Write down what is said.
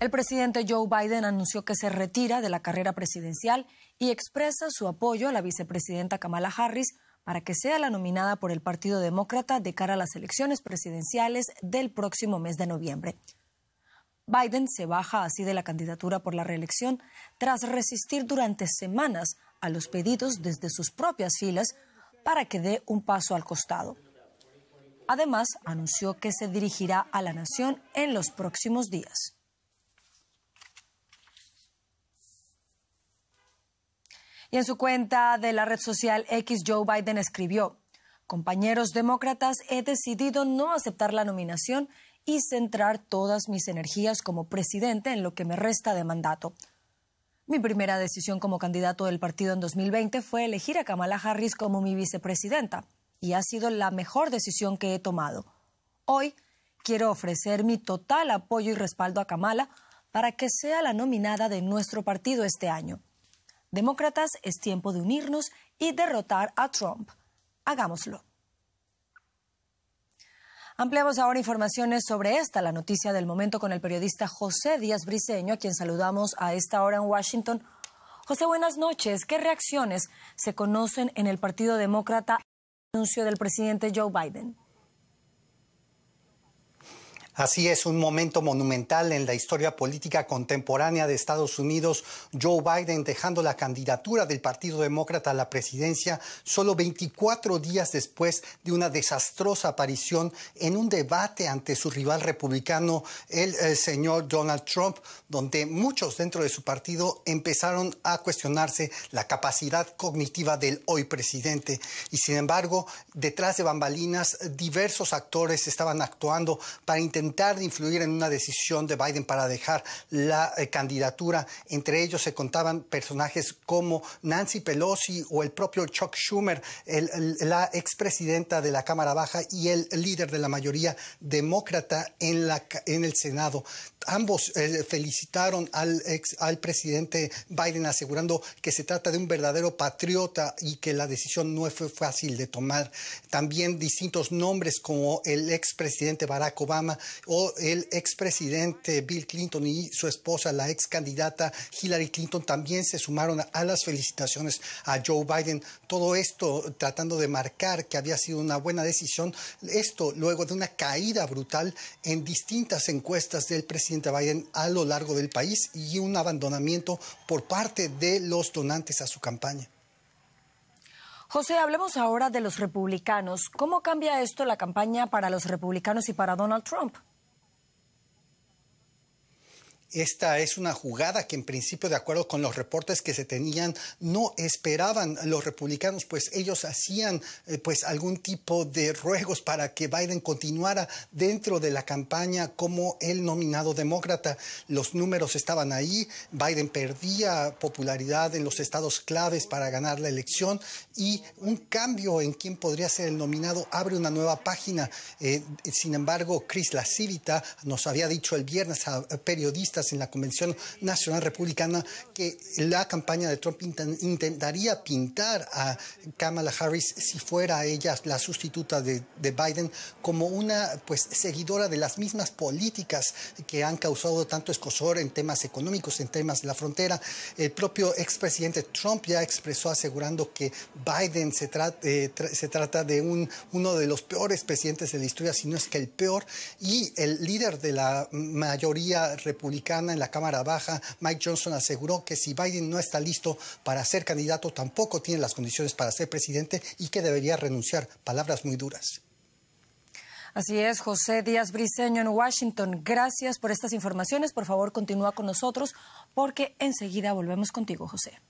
El presidente Joe Biden anunció que se retira de la carrera presidencial y expresa su apoyo a la vicepresidenta Kamala Harris para que sea la nominada por el Partido Demócrata de cara a las elecciones presidenciales del próximo mes de noviembre. Biden se baja así de la candidatura por la reelección tras resistir durante semanas a los pedidos desde sus propias filas para que dé un paso al costado. Además, anunció que se dirigirá a la nación en los próximos días. Y en su cuenta de la red social X, Joe Biden escribió, Compañeros demócratas, he decidido no aceptar la nominación y centrar todas mis energías como presidente en lo que me resta de mandato. Mi primera decisión como candidato del partido en 2020 fue elegir a Kamala Harris como mi vicepresidenta, y ha sido la mejor decisión que he tomado. Hoy quiero ofrecer mi total apoyo y respaldo a Kamala para que sea la nominada de nuestro partido este año. Demócratas, es tiempo de unirnos y derrotar a Trump. Hagámoslo. Ampliamos ahora informaciones sobre esta, la noticia del momento con el periodista José Díaz Briceño, a quien saludamos a esta hora en Washington. José, buenas noches. ¿Qué reacciones se conocen en el Partido Demócrata al anuncio del presidente Joe Biden? Así es, un momento monumental en la historia política contemporánea de Estados Unidos. Joe Biden dejando la candidatura del Partido Demócrata a la presidencia solo 24 días después de una desastrosa aparición en un debate ante su rival republicano, el, el señor Donald Trump, donde muchos dentro de su partido empezaron a cuestionarse la capacidad cognitiva del hoy presidente. Y sin embargo, detrás de bambalinas, diversos actores estaban actuando para intentar intentar influir en una decisión de Biden para dejar la eh, candidatura. Entre ellos se contaban personajes como Nancy Pelosi o el propio Chuck Schumer, la expresidenta de la Cámara Baja y el líder de la mayoría demócrata en, la, en el Senado. Ambos eh, felicitaron al, ex, al presidente Biden asegurando que se trata de un verdadero patriota y que la decisión no fue fácil de tomar. También distintos nombres como el expresidente Barack Obama o el expresidente Bill Clinton y su esposa, la ex candidata Hillary Clinton, también se sumaron a las felicitaciones a Joe Biden. Todo esto tratando de marcar que había sido una buena decisión. Esto luego de una caída brutal en distintas encuestas del presidente Biden a lo largo del país y un abandonamiento por parte de los donantes a su campaña. José, hablemos ahora de los republicanos. ¿Cómo cambia esto la campaña para los republicanos y para Donald Trump? Esta es una jugada que en principio, de acuerdo con los reportes que se tenían, no esperaban los republicanos, pues ellos hacían eh, pues algún tipo de ruegos para que Biden continuara dentro de la campaña como el nominado demócrata. Los números estaban ahí, Biden perdía popularidad en los estados claves para ganar la elección y un cambio en quién podría ser el nominado abre una nueva página. Eh, sin embargo, Chris Lacivita nos había dicho el viernes a periodistas en la Convención Nacional Republicana que la campaña de Trump intentaría pintar a Kamala Harris si fuera ella la sustituta de, Biden como una pues seguidora de las mismas políticas que han causado tanto escosor en temas económicos, en temas de la frontera. El propio expresidente Trump ya expresó asegurando que Biden se, eh, se trata de un, uno de los peores presidentes de la historia, si no es que el peor, y el líder de la mayoría en la Cámara Baja, Mike Johnson aseguró que si Biden no está listo para ser candidato, tampoco tiene las condiciones para ser presidente y que debería renunciar. Palabras muy duras. Así es, José Díaz Briceño en Washington. Gracias por estas informaciones. Por favor, continúa con nosotros porque enseguida volvemos contigo, José.